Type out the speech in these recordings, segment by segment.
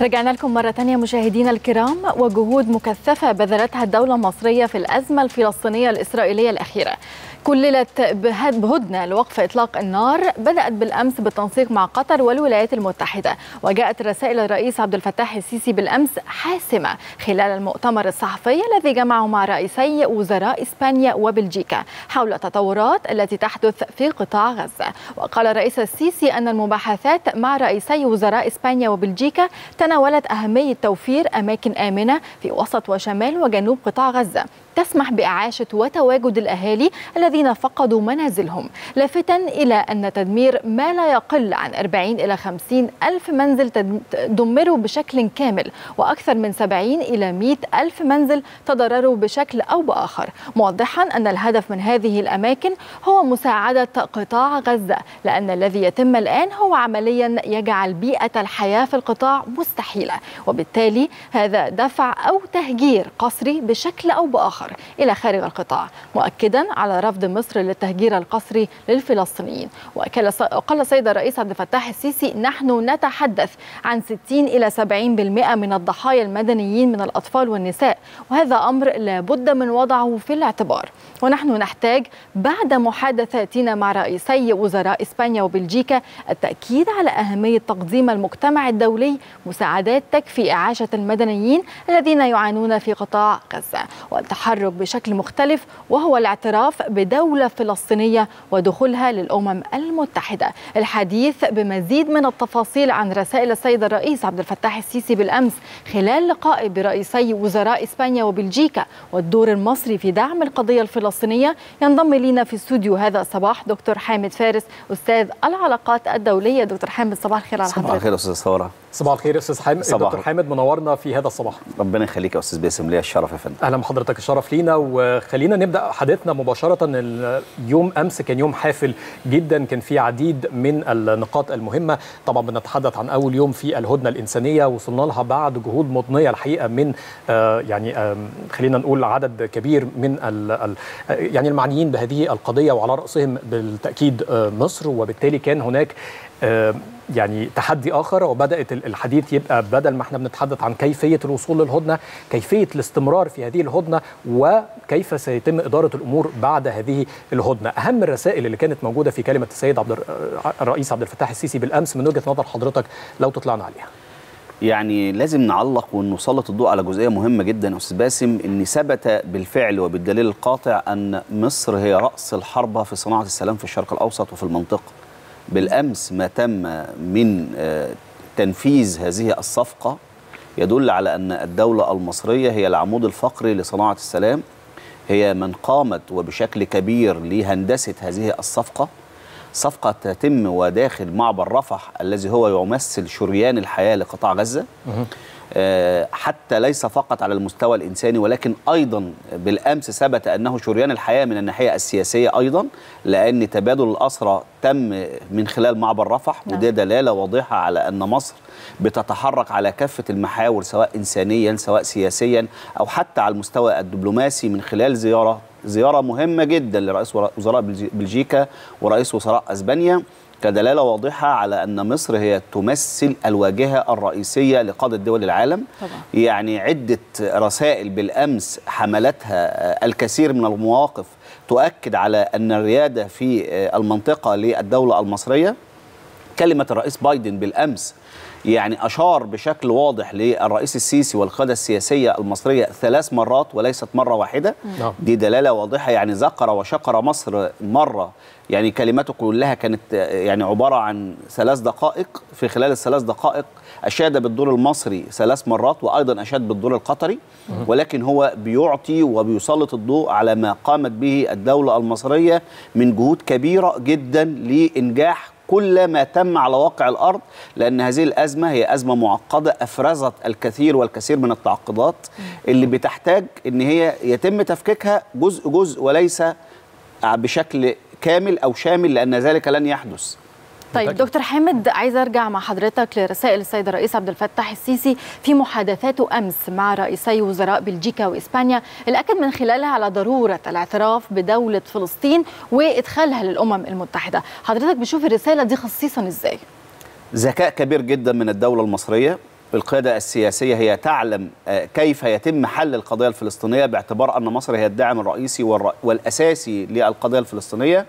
رجعنا لكم مرة تانية مشاهدينا الكرام وجهود مكثفة بذلتها الدولة المصرية في الأزمة الفلسطينية الإسرائيلية الأخيرة. كللت بهدنة لوقف إطلاق النار. بدأت بالأمس بالتنسيق مع قطر والولايات المتحدة وجاءت رسائل الرئيس عبد الفتاح السيسي بالأمس حاسمة خلال المؤتمر الصحفي الذي جمعه مع رئيسي وزراء إسبانيا وبلجيكا حول التطورات التي تحدث في قطاع غزة. وقال الرئيس السيسي أن المباحثات مع رئيسي وزراء إسبانيا وبلجيكا تناولت أهمية توفير أماكن آمنة في وسط وشمال وجنوب قطاع غزة. تسمح بإعاشة وتواجد الأهالي الذين فقدوا منازلهم. لافتا إلى أن تدمير ما لا يقل عن 40 إلى 50 ألف منزل تدمروا بشكل كامل وأكثر من 70 إلى 100 ألف منزل تضرروا بشكل أو بآخر. موضحا أن الهدف من هذه الأماكن هو مساعدة قطاع غزة لأن الذي يتم الآن هو عمليا يجعل بيئة الحياة في القطاع مستحيلة وبالتالي هذا دفع أو تهجير قسري بشكل أو بآخر. إلى خارج القطاع مؤكدا على رفض مصر للتهجير القسري للفلسطينيين. وقال السيد الرئيس عبد الفتاح السيسي نحن نتحدث عن 60 إلى 70% من الضحايا المدنيين من الأطفال والنساء وهذا أمر لابد من وضعه في الاعتبار. ونحن نحتاج بعد محادثاتنا مع رئيسي وزراء إسبانيا وبلجيكا التأكيد على أهمية تقديم المجتمع الدولي مساعدات تكفي إعاشة المدنيين الذين يعانون في قطاع غزة. بشكل مختلف وهو الاعتراف بدولة فلسطينية ودخولها للأمم المتحدة. الحديث بمزيد من التفاصيل عن رسائل السيد الرئيس عبد الفتاح السيسي بالأمس خلال لقائه برئيسي وزراء إسبانيا وبلجيكا. والدور المصري في دعم القضية الفلسطينية ينضم لنا في استوديو هذا الصباح دكتور حامد فارس أستاذ العلاقات الدولية. دكتور حامد صباح الخير على حضرتك. صباح الخير أستاذ ثورة. صباح الخير أستاذ حامد. دكتور حامد منورنا في هذا الصباح. ربنا يخليك يا أستاذ باسم. ليا الشرف يا فندم؟ أهلا بحضرتك الشرف لينا. وخلينا نبدأ حديثنا مباشرة. اليوم أمس كان يوم حافل جدا. كان فيه عديد من النقاط المهمة. طبعا بنتحدث عن أول يوم في الهدنة الإنسانية. وصلنا لها بعد جهود مضنية الحقيقة من آه يعني آه خلينا نقول عدد كبير من يعني المعنيين بهذه القضية. وعلى رأسهم بالتأكيد آه مصر. وبالتالي كان هناك يعني تحدي آخر وبدأت الحديث يبقى بدل ما إحنا بنتحدث عن كيفية الوصول للهدنة كيفية الاستمرار في هذه الهدنة وكيف سيتم إدارة الأمور بعد هذه الهدنة. أهم الرسائل اللي كانت موجودة في كلمة السيد عبد الرئيس عبد الفتاح السيسي بالأمس من وجهة نظر حضرتك لو تطلعنا عليها. يعني لازم نعلق ونسلط الضوء على جزئية مهمة جدا أستاذ باسم إن ثبت بالفعل وبالدليل القاطع أن مصر هي رأس الحربه في صناعة السلام في الشرق الأوسط وفي المنطقة. بالأمس ما تم من تنفيذ هذه الصفقة يدل على أن الدولة المصرية هي العمود الفقري لصناعة السلام. هي من قامت وبشكل كبير لهندسة هذه الصفقة. صفقة تتم وداخل معبر رفح الذي هو يمثل شريان الحياة لقطاع غزة. حتى ليس فقط على المستوى الإنساني ولكن أيضا بالأمس ثبت أنه شريان الحياة من الناحية السياسية أيضا لأن تبادل الأسرى تم من خلال معبر رفح وده دلالة واضحة على أن مصر بتتحرك على كافة المحاور سواء إنسانيا سواء سياسيا أو حتى على المستوى الدبلوماسي من خلال زيارة زيارة مهمة جدا لرئيس وزراء بلجيكا ورئيس وزراء أسبانيا. كدلالة واضحة على أن مصر هي تمثل الواجهة الرئيسية لقادة دول العالم طبعا. يعني عدة رسائل بالأمس حملتها الكثير من المواقف تؤكد على أن الريادة في المنطقة للدولة المصرية كلمة الرئيس بايدن بالأمس يعني أشار بشكل واضح للرئيس السيسي والقياده السياسية المصرية ثلاث مرات وليست مرة واحدة. نعم. دي دلالة واضحة يعني ذكر وشكر مصر مرة. يعني كلماته كلها كانت يعني عبارة عن ثلاث دقائق. في خلال الثلاث دقائق أشاد بالدور المصري ثلاث مرات وأيضا أشاد بالدور القطري. ولكن هو بيعطي وبيسلط الضوء على ما قامت به الدولة المصرية من جهود كبيرة جدا لإنجاح كل ما تم على واقع الأرض لأن هذه الأزمة هي أزمة معقدة أفرزت الكثير والكثير من التعقيدات اللي بتحتاج إن هي يتم تفكيكها جزء جزء وليس بشكل كامل أو شامل لأن ذلك لن يحدث. طيب دكتور حامد عايز أرجع مع حضرتك لرسائل السيد الرئيس عبد الفتاح السيسي في محادثاته أمس مع رئيسي وزراء بلجيكا وإسبانيا اللي اكد من خلالها على ضرورة الاعتراف بدولة فلسطين وإدخالها للأمم المتحدة، حضرتك بتشوف الرسالة دي خصيصا إزاي؟ ذكاء كبير جدا من الدولة المصرية. القيادة السياسية هي تعلم كيف يتم حل القضية الفلسطينية باعتبار أن مصر هي الداعم الرئيسي والأساسي للقضية الفلسطينية.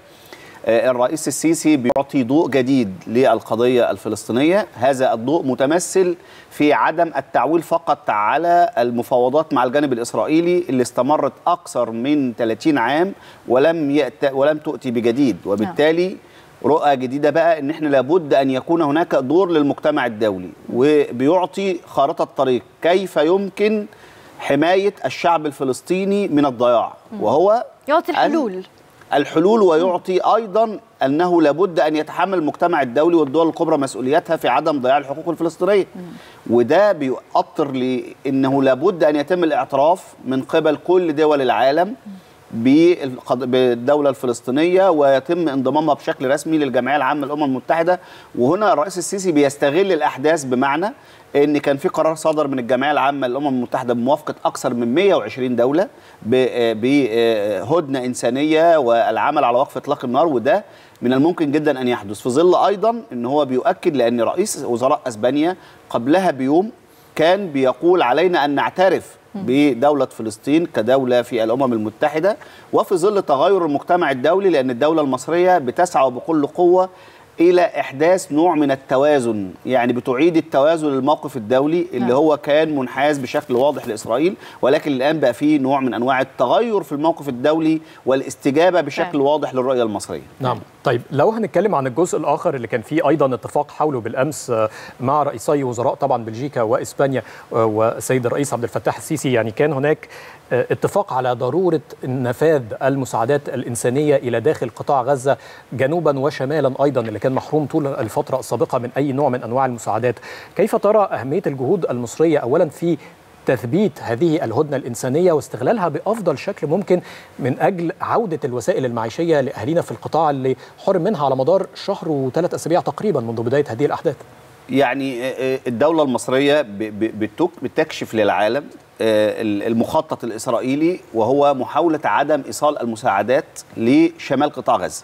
الرئيس السيسي بيعطي ضوء جديد للقضية الفلسطينية. هذا الضوء متمثل في عدم التعويل فقط على المفاوضات مع الجانب الإسرائيلي اللي استمرت أكثر من 30 عام ولم, يأت ولم تؤتي بجديد. وبالتالي رؤى جديدة بقى إن إحنا لابد أن يكون هناك دور للمجتمع الدولي وبيعطي خارطة طريق كيف يمكن حماية الشعب الفلسطيني من الضياع. وهو يعطي الحلول. الحلول ويعطي أيضا أنه لابد أن يتحمل المجتمع الدولي والدول الكبرى مسؤوليتها في عدم ضياع الحقوق الفلسطينية. وده بيؤطر لأنه لابد أن يتم الاعتراف من قبل كل دول العالم بالدولة الفلسطينية ويتم انضمامها بشكل رسمي للجمعية العامة للأمم المتحدة. وهنا الرئيس السيسي بيستغل الأحداث بمعنى إن كان في قرار صدر من الجمعية العامة للأمم المتحدة بموافقة أكثر من 120 دولة بهدنه إنسانية والعمل على وقف إطلاق النار وده من الممكن جدا أن يحدث. في ظل أيضا إن هو بيؤكد لأن رئيس وزراء أسبانيا قبلها بيوم كان بيقول علينا أن نعترف بدولة فلسطين كدولة في الأمم المتحدة وفي ظل تغير المجتمع الدولي لأن الدولة المصرية بتسعى بكل قوة إلى إحداث نوع من التوازن يعني بتعيد التوازن للموقف الدولي اللي نعم. هو كان منحاز بشكل واضح لإسرائيل ولكن الآن بقى فيه نوع من أنواع التغير في الموقف الدولي والاستجابة بشكل نعم. واضح للرؤية المصرية نعم طيب لو هنتكلم عن الجزء الآخر اللي كان فيه أيضا اتفاق حوله بالأمس مع رئيسي وزراء طبعا بلجيكا وإسبانيا والسيد الرئيس عبد الفتاح السيسي يعني كان هناك اتفاق على ضرورة نفاذ المساعدات الإنسانية إلى داخل قطاع غزة جنوبا وشمالا أيضا اللي كان محروم طول الفترة السابقة من أي نوع من أنواع المساعدات كيف ترى أهمية الجهود المصرية اولا في تثبيت هذه الهدنة الإنسانية واستغلالها بأفضل شكل ممكن من أجل عودة الوسائل المعيشية لأهالينا في القطاع اللي حرم منها على مدار شهر وثلاث أسابيع تقريبا منذ بداية هذه الأحداث. يعني الدولة المصرية بتكشف للعالم المخطط الإسرائيلي وهو محاولة عدم إيصال المساعدات لشمال قطاع غزة.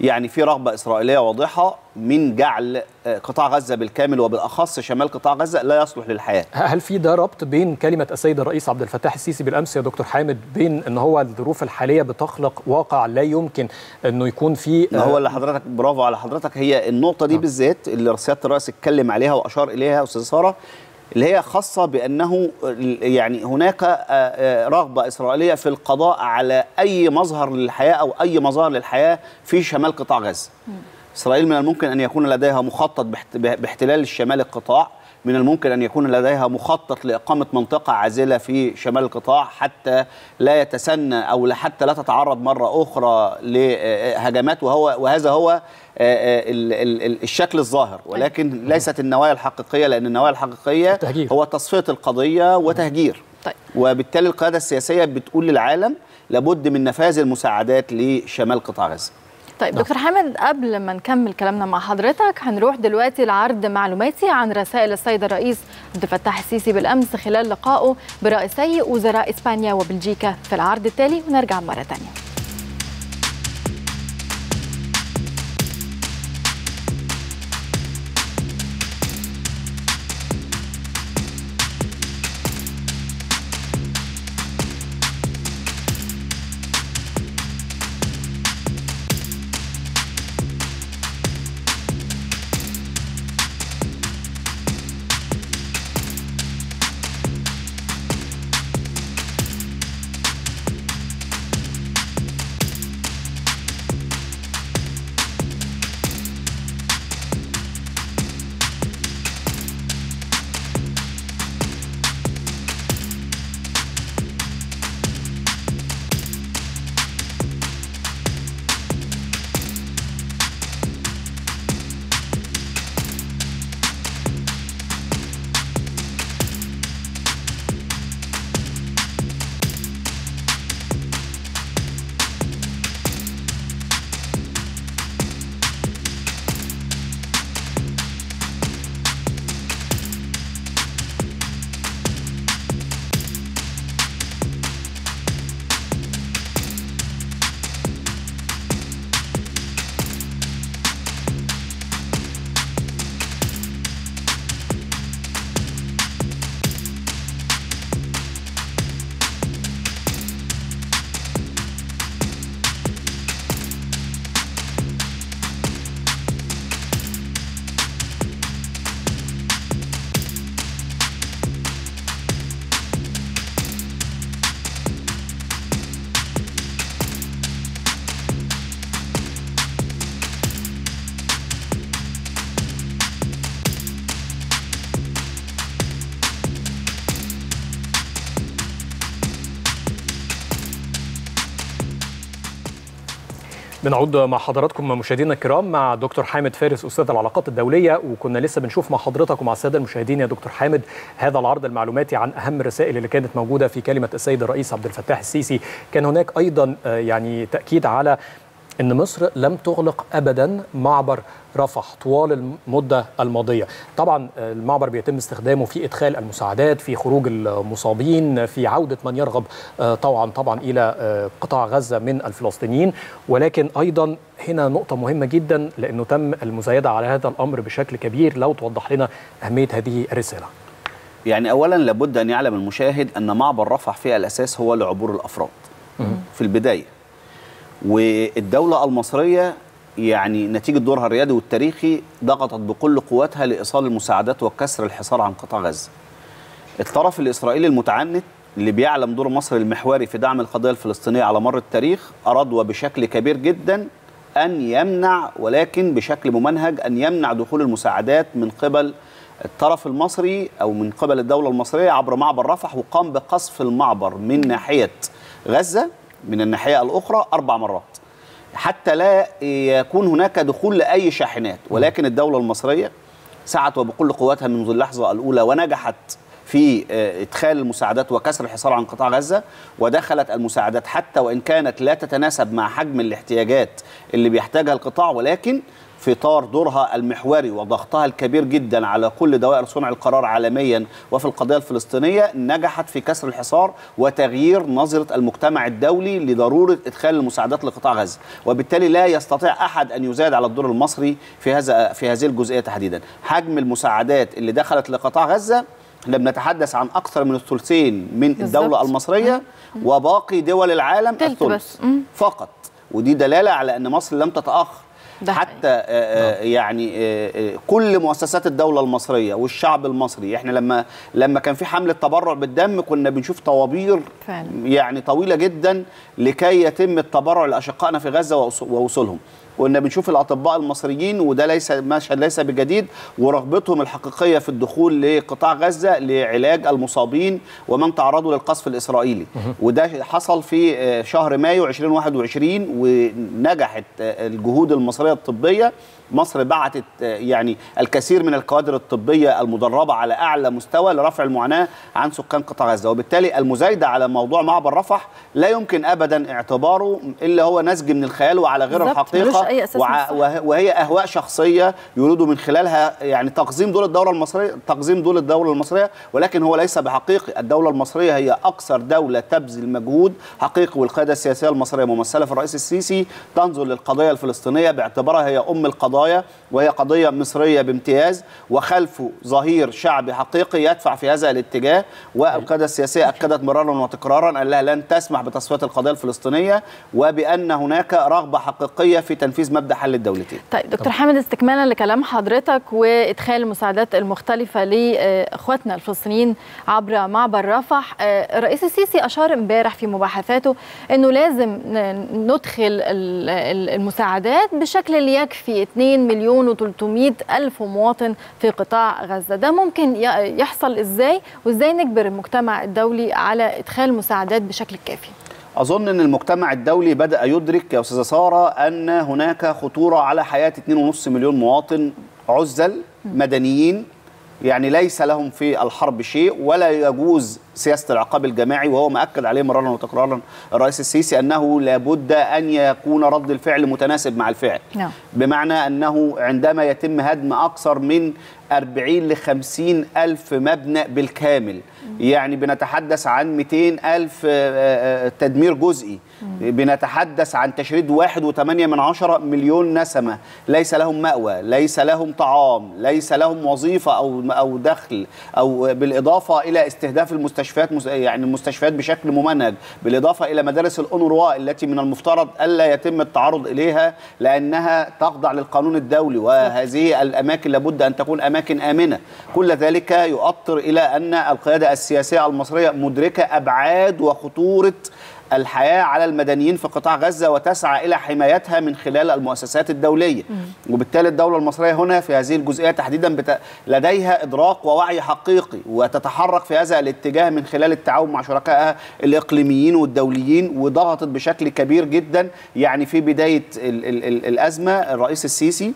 يعني في رغبة إسرائيلية واضحة من جعل قطاع غزة بالكامل وبالأخص شمال قطاع غزة لا يصلح للحياة. هل في ده ربط بين كلمة السيد الرئيس عبد الفتاح السيسي بالأمس يا دكتور حامد بين إن هو الظروف الحالية بتخلق واقع لا يمكن إنه يكون في ما هو اللي حضرتك برافو على حضرتك. هي النقطة دي بالذات اللي سياده الرئيس اتكلم عليها وأشار إليها أستاذ سارة. اللي هي خاصة بأنه يعني هناك رغبة إسرائيلية في القضاء على أي مظهر للحياة أو أي مظاهر للحياة في شمال قطاع غزة. إسرائيل من الممكن أن يكون لديها مخطط باحتلال الشمال القطاع. من الممكن أن يكون لديها مخطط لإقامة منطقة عازلة في شمال القطاع حتى لا يتسنى أو حتى لا تتعرض مرة أخرى لهجمات وهو وهذا هو الشكل الظاهر ولكن ليست النوايا الحقيقية لأن النوايا الحقيقية. هو تصفية القضية وتهجير طيب. وبالتالي القيادة السياسية بتقول للعالم لابد من نفاذ المساعدات لشمال قطاع غزة طيب دكتور حامد قبل ما نكمل كلامنا مع حضرتك هنروح دلوقتي لعرض معلوماتي عن رسائل السيد الرئيس عبد الفتاح السيسي بالأمس خلال لقائه برئيسي وزراء إسبانيا وبلجيكا في العرض التالي ونرجع مرة ثانية بنعود مع حضراتكم مشاهدينا الكرام مع دكتور حامد فارس أستاذ العلاقات الدولية وكنا لسه بنشوف مع حضرتك ومع السادة المشاهدين يا دكتور حامد هذا العرض المعلوماتي عن أهم الرسائل اللي كانت موجودة في كلمة السيد الرئيس عبد الفتاح السيسي. كان هناك أيضا يعني تأكيد على إن مصر لم تغلق ابدا معبر رفح طوال المدة الماضية. طبعا المعبر بيتم استخدامه في إدخال المساعدات في خروج المصابين في عودة من يرغب طبعا طبعا إلى قطاع غزة من الفلسطينيين. ولكن أيضا هنا نقطة مهمة جدا لأنه تم المزايده على هذا الأمر بشكل كبير. لو توضح لنا أهمية هذه الرسالة. يعني اولا لابد أن يعلم المشاهد أن معبر رفح في الأساس هو لعبور الأفراد. في البداية. والدولة المصرية يعني نتيجة دورها الريادي والتاريخي ضغطت بكل قوتها لإيصال المساعدات وكسر الحصار عن قطاع غزة. الطرف الإسرائيلي المتعنت اللي بيعلم دور مصر المحوري في دعم القضية الفلسطينية على مر التاريخ أراد وبشكل كبير جدا أن يمنع ولكن بشكل ممنهج أن يمنع دخول المساعدات من قبل الطرف المصري أو من قبل الدولة المصرية عبر معبر رفح وقام بقصف المعبر من ناحية غزة. من الناحية الأخرى أربع مرات. حتى لا يكون هناك دخول لأي شاحنات ولكن الدولة المصرية سعت وبكل قوتها منذ اللحظة الأولى ونجحت في إدخال المساعدات وكسر الحصار عن قطاع غزة ودخلت المساعدات حتى وإن كانت لا تتناسب مع حجم الاحتياجات اللي بيحتاجها القطاع ولكن في اطار دورها المحوري وضغطها الكبير جدا على كل دوائر صنع القرار عالميا وفي القضية الفلسطينية نجحت في كسر الحصار وتغيير نظرة المجتمع الدولي لضرورة إدخال المساعدات لقطاع غزة. وبالتالي لا يستطيع أحد أن يزايد على الدور المصري في هذا في هذه الجزئية تحديدا. حجم المساعدات اللي دخلت لقطاع غزة إحنا بنتحدث عن أكثر من الثلثين من بالزبط. الدولة المصرية وباقي دول العالم الثلث فقط. ودي دلالة على أن مصر لم تتأخر. حتى آآ يعني آآ كل مؤسسات الدولة المصرية والشعب المصري إحنا لما لما كان في حملة تبرع بالدم كنا بنشوف طوابير فعلا. يعني طويلة جدا لكي يتم التبرع لأشقائنا في غزة ووصولهم كنا بنشوف الأطباء المصريين وده ليس مشهد ليس بجديد ورغبتهم الحقيقية في الدخول لقطاع غزة لعلاج المصابين ومن تعرضوا للقصف الإسرائيلي. وده حصل في شهر مايو 2021 ونجحت الجهود المصرية الطبية مصر بعتت يعني الكثير من الكوادر الطبية المدربة على أعلى مستوى لرفع المعاناة عن سكان قطاع غزة. وبالتالي المزايدة على موضوع معبر رفح لا يمكن ابدا اعتباره إلا هو نسج من الخيال وعلى غير الحقيقة وهي أهواء شخصية يريدوا من خلالها يعني تقزيم دور الدولة المصرية تقزيم دور الدولة المصرية ولكن هو ليس بحقيقي. الدولة المصرية هي أكثر دولة تبذل مجهود حقيقي والقيادة السياسية المصرية ممثلة في الرئيس السيسي تنظر للقضية الفلسطينية باعتبارها هي أم القضايا وهي قضية مصرية بامتياز وخلفه ظهير شعبي حقيقي يدفع في هذا الاتجاه والقياده السياسيه أكدت مرارا وتكرارا أنها لن تسمح بتصفية القضية الفلسطينية وبأن هناك رغبة حقيقية في تنفيذ مبدأ حل الدولتين. طيب دكتور حامد استكمالا لكلام حضرتك وإدخال المساعدات المختلفة لإخواتنا الفلسطينيين عبر معبر رفح الرئيس السيسي أشار امبارح في مباحثاته إنه لازم ندخل المساعدات بشكل يكفي 2 مليون و300 ألف مواطن في قطاع غزة. ده ممكن يحصل إزاي؟ وإزاي نجبر المجتمع الدولي على إدخال مساعدات بشكل كافي؟ أظن إن المجتمع الدولي بدأ يدرك يا أستاذة سارة أن هناك خطورة على حياة 2.5 مليون مواطن عزل مدنيين. يعني ليس لهم في الحرب شيء ولا يجوز سياسة العقاب الجماعي وهو ما اكد عليه مرارا وتكرارا الرئيس السيسي أنه لابد أن يكون رد الفعل متناسب مع الفعل نعم. بمعنى أنه عندما يتم هدم أكثر من 40 ل 50 ألف مبنى بالكامل. يعني بنتحدث عن 200 ألف تدمير جزئي. بنتحدث عن تشريد واحد وثمانية من عشرة مليون نسمة. ليس لهم مأوى ليس لهم طعام ليس لهم وظيفة أو, أو دخل أو بالإضافة إلى استهداف المستشفيات يعني المستشفيات بشكل ممنهج. بالإضافة إلى مدارس الأونروا التي من المفترض ألا يتم التعرض إليها لأنها تخضع للقانون الدولي. وهذه الأماكن لابد أن تكون أماكن آمنة. كل ذلك يؤطر إلى أن القيادة السياسية المصرية مدركة أبعاد وخطورة الحياة على المدنيين في قطاع غزة وتسعى إلى حمايتها من خلال المؤسسات الدولية. وبالتالي الدولة المصرية هنا في هذه الجزئية تحديدا بت... لديها إدراك ووعي حقيقي وتتحرك في هذا الاتجاه من خلال التعاون مع شركائها الإقليميين والدوليين وضغطت بشكل كبير جدا يعني في بداية ال... ال... ال... الأزمة الرئيس السيسي.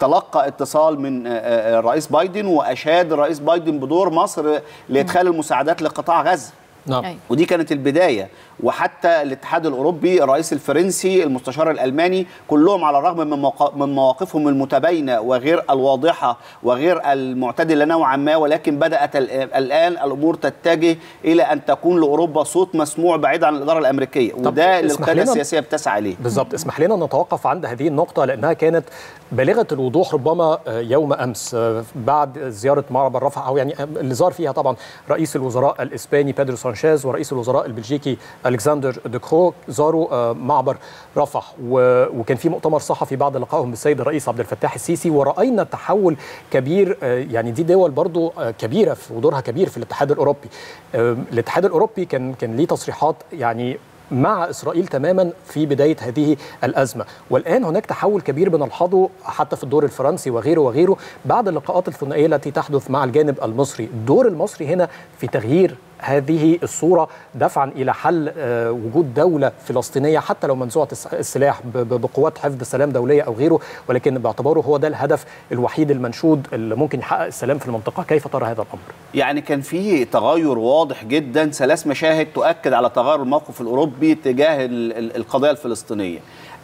تلقى اتصال من الرئيس بايدن وأشاد الرئيس بايدن بدور مصر لإدخال المساعدات لقطاع غزة. نعم. أي. ودي كانت البداية. وحتى الاتحاد الأوروبي الرئيس الفرنسي المستشار الألماني كلهم على الرغم من من مواقفهم المتباينة وغير الواضحة وغير المعتدلة نوعا ما ولكن بدأت ال- الآن الأمور تتجه إلى أن تكون لأوروبا صوت مسموع بعيد عن الإدارة الأمريكية. وده اللي القياده السياسية بتسعى اليه بالظبط. اسمح لنا نتوقف عند هذه النقطة لأنها كانت بالغة الوضوح ربما آه، يوم أمس آه، بعد زيارة معبر رفح أو يعني آه، اللي زار فيها طبعا رئيس الوزراء الإسباني بيدرو سانشيز ورئيس الوزراء البلجيكي ألكسندر دكرو زاروا آه، معبر رفح وكان في مؤتمر صحفي بعد لقائهم بالسيد الرئيس عبد الفتاح السيسي ورأينا تحول كبير آه، يعني دي دول برضو آه، كبيرة في ودورها كبير في الاتحاد الأوروبي. آه، الاتحاد الأوروبي كان كان ليه تصريحات يعني مع إسرائيل تماما في بداية هذه الأزمة، والآن هناك تحول كبير بنلحظه حتى في الدور الفرنسي وغيره وغيره بعد اللقاءات الثنائية التي تحدث مع الجانب المصري، الدور المصري هنا في تغيير هذه الصورة دفعا إلى حل آه، وجود دولة فلسطينية حتى لو منزوعة الس- السلاح بقوات حفظ سلام دولية أو غيره، ولكن باعتباره هو ده الهدف الوحيد المنشود اللي ممكن يحقق السلام في المنطقة، كيف ترى هذا الأمر؟ يعني كان في تغير واضح جدا ثلاث مشاهد تؤكد على تغير الموقف الأوروبي تجاه ال- ال-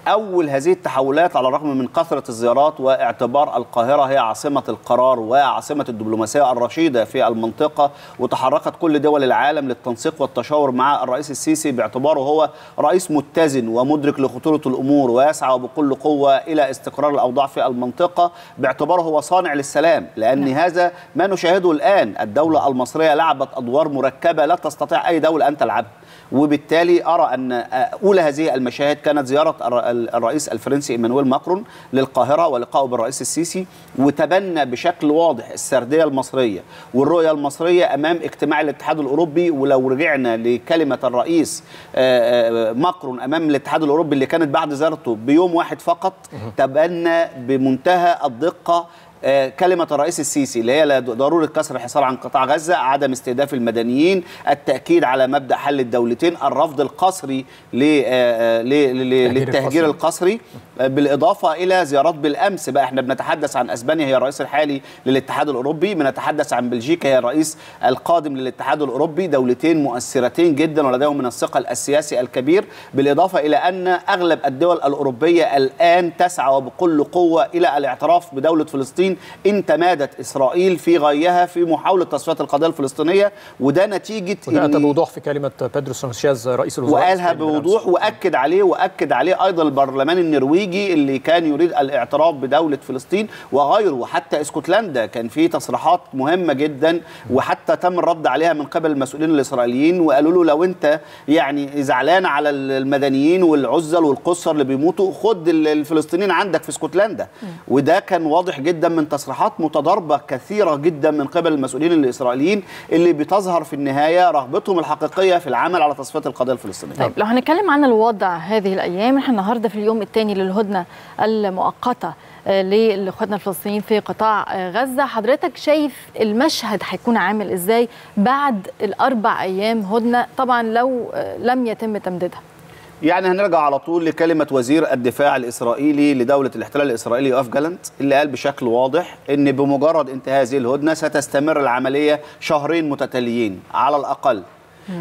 أول هذه التحولات على الرغم من كثرة الزيارات واعتبار القاهرة هي عاصمة القرار وعاصمة الدبلوماسية الرشيدة في المنطقة وتحركت كل دول العالم للتنسيق والتشاور مع الرئيس السيسي باعتباره هو رئيس متزن ومدرك لخطورة الأمور ويسعى بكل قوة إلى استقرار الأوضاع في المنطقة باعتباره هو صانع للسلام لأن هذا ما نشاهده الآن الدولة المصرية لعبت أدوار مركبة لا تستطيع أي دولة أن تلعبها وبالتالي أرى أن أولى هذه المشاهد كانت زيارة الر- الرئيس الفرنسي إيمانويل ماكرون للقاهرة ولقائه بالرئيس السيسي وتبنى بشكل واضح السردية المصرية والرؤية المصرية أمام اجتماع الاتحاد الأوروبي. ولو رجعنا لكلمة الرئيس آه، آه، ماكرون أمام الاتحاد الأوروبي اللي كانت بعد زيارته بيوم واحد فقط تبنى بمنتهى الدقة آه، كلمة الرئيس السيسي اللي هي ضرورة كسر الحصار عن قطاع غزة عدم استهداف المدنيين التأكيد على مبدأ حل الدولتين الرفض القسري آه، آه، للتهجير القسري. آه، بالإضافة إلى زيارات بالأمس بقى إحنا بنتحدث عن أسبانيا هي الرئيس الحالي للاتحاد الأوروبي بنتحدث عن بلجيكا هي الرئيس القادم للاتحاد الأوروبي. دولتين مؤثرتين جدا ولديهم من الثقل السياسي الكبير. بالإضافة إلى أن أغلب الدول الأوروبية الآن تسعى وبكل قوة إلى الاعتراف بدولة فلسطين. إن تمادت إسرائيل في غيها في محاولة تصفية القضية الفلسطينية وده نتيجة وده بوضوح في كلمة بيدرو سانشيز رئيس الوزراء وقالها. بوضوح وأكد عليه وأكد عليه أيضا البرلمان النرويجي اللي كان يريد الاعتراف بدولة فلسطين وغيره وحتى اسكتلندا كان في تصريحات مهمة جدا وحتى تم الرد عليها من قبل المسؤولين الإسرائيليين وقالوا له لو أنت يعني زعلان على المدنيين والعزل والقصر اللي بيموتوا خد ال- الفلسطينيين عندك في اسكتلندا وده كان واضح جدا من تصريحات متضاربة كثيرة جدا من قبل المسؤولين الإسرائيليين اللي بتظهر في النهاية رغبتهم الحقيقية في العمل على تصفية القضية الفلسطينية. طيب لو هنتكلم عن الوضع هذه الأيام إحنا النهارده في اليوم الثاني للهدنة المؤقتة آه، لاخواتنا الفلسطينيين في قطاع آه، غزة. حضرتك شايف المشهد هيكون عامل إزاي بعد الأربع أيام هدنة؟ طبعا لو آه، لم يتم تمديدها. يعني هنرجع على طول لكلمة وزير الدفاع الإسرائيلي لدولة الاحتلال الإسرائيلي يوف جالنت اللي قال بشكل واضح إن بمجرد انتهاء هذه الهدنة ستستمر العملية شهرين متتاليين على الأقل.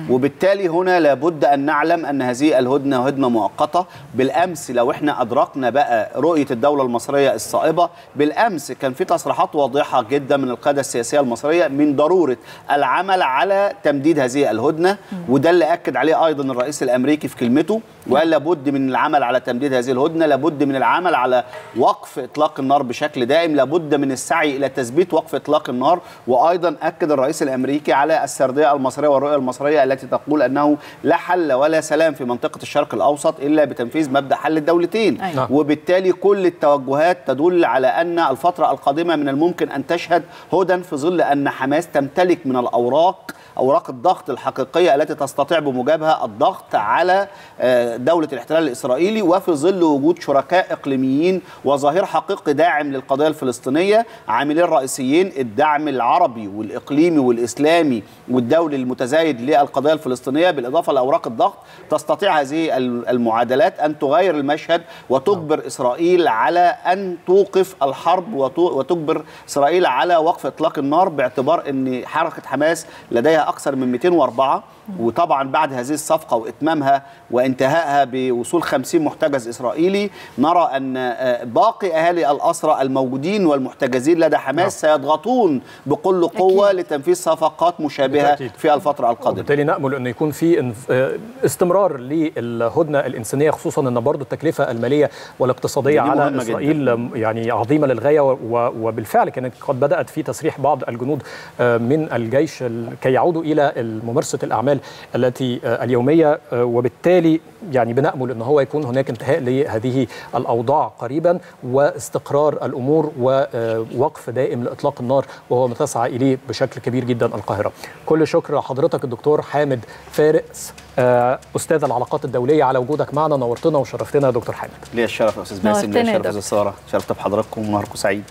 وبالتالي هنا لابد أن نعلم أن هذه الهدنة هدنة مؤقتة. بالأمس لو إحنا أدركنا بقى رؤية الدولة المصرية الصائبة بالأمس كان في تصريحات واضحة جدا من القياده السياسية المصرية من ضرورة العمل على تمديد هذه الهدنة. وده اللي أكد عليه أيضا الرئيس الأمريكي في كلمته وقال لابد من العمل على تمديد هذه الهدنة لابد من العمل على وقف إطلاق النار بشكل دائم لابد من السعي إلى تثبيت وقف إطلاق النار. وأيضا أكد الرئيس الأمريكي على السردية المصرية والرؤية المصريه التي تقول أنه لا حل ولا سلام في منطقة الشرق الأوسط إلا بتنفيذ مبدأ حل الدولتين أيوة. نعم. وبالتالي كل التوجهات تدل على أن الفترة القادمة من الممكن أن تشهد هدى في ظل أن حماس تمتلك من الأوراق أوراق الضغط الحقيقية التي تستطيع بموجبها الضغط على دولة الاحتلال الإسرائيلي وفي ظل وجود شركاء إقليميين وظهير حقيقي داعم للقضية الفلسطينية عاملين رئيسيين الدعم العربي والإقليمي والإسلامي والدولي المتزايد للقضية الفلسطينية. بالإضافة لاوراق الضغط تستطيع هذه المعادلات أن تغير المشهد وتجبر إسرائيل على أن توقف الحرب وتجبر إسرائيل على وقف إطلاق النار باعتبار إن حركة حماس لديها أكثر من 204 وطبعا بعد هذه الصفقة وإتمامها وانتهائها بوصول 50 محتجز إسرائيلي نرى أن باقي أهالي الأسرى الموجودين والمحتجزين لدى حماس سيضغطون بكل قوة أكيد. لتنفيذ صفقات مشابهة بالتأكيد. في الفترة القادمة وبالتالي نأمل انه يكون في استمرار للهدنة الإنسانية خصوصا أن برضه التكلفة المالية والاقتصادية على إسرائيل جدا. يعني عظيمة للغاية وبالفعل كانت قد بدأت في تسريح بعض الجنود من الجيش كي يعودوا إلى ممارسه الأعمال التي اليومية وبالتالي يعني بنأمل إن هو يكون هناك انتهاء لهذه الأوضاع قريبا واستقرار الأمور ووقف دائم لإطلاق النار وهو ما تسعى إليه بشكل كبير جدا القاهرة. كل شكر لحضرتك الدكتور حامد فارس أستاذ العلاقات الدولية على وجودك معنا نورتنا وشرفتنا يا دكتور حامد. ليا الشرف يا أستاذ باسم ليا الشرف يا أستاذ سارة شرفت بحضراتكم ونهاركم سعيد.